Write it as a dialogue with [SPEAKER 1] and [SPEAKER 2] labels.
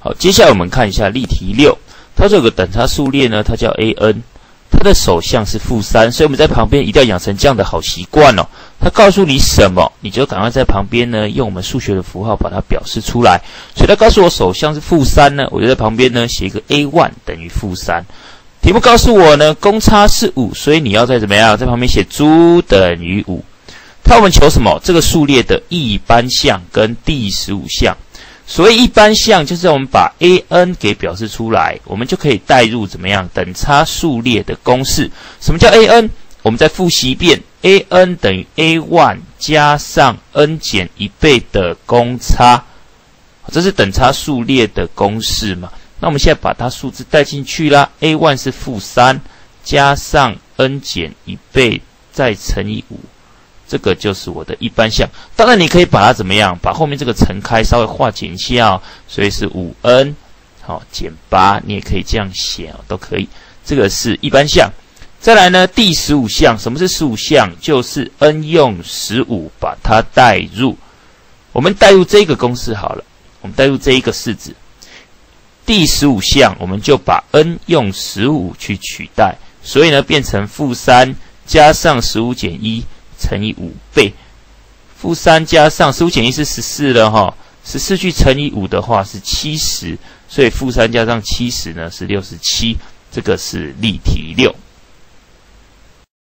[SPEAKER 1] 好，接下来我们看一下例题六，它这个等差数列呢，它叫 a n，它的首项是负三，所以我们在旁边一定要养成这样的好习惯哦。它告诉你什么，你就赶快在旁边呢，用我们数学的符号把它表示出来。所以它告诉我首项是负三呢，我就在旁边呢写一个 a one 等于负三。题目告诉我呢，公差是五，所以你要再怎么样，在旁边写猪等于五。它我们求什么？这个数列的一般项跟第十五项。所谓一般项，就是我们把 a n 给表示出来，我们就可以代入怎么样等差数列的公式。什么叫 a n？我们再复习一遍，a n 等于 a one 加上 n 减一倍的公差，这是等差数列的公式嘛？那我们现在把它数字带进去啦，a one 是负三加上 n 减一倍再乘以五。这个就是我的一般项，当然你可以把它怎么样，把后面这个乘开稍微化简一下哦，所以是五 n 好减八，你也可以这样写哦，都可以。这个是一般项。再来呢，第十五项，什么是十五项？就是 n 用十五把它代入，我们代入这个公式好了，我们代入这一个式子。第十五项，我们就把 n 用十五去取代，所以呢变成负三加上十五减一。乘以五倍，负三加上十五减一是十四了哈，十四去乘以五的话是七十，所以负三加上七十呢是六十七，这个是例题六。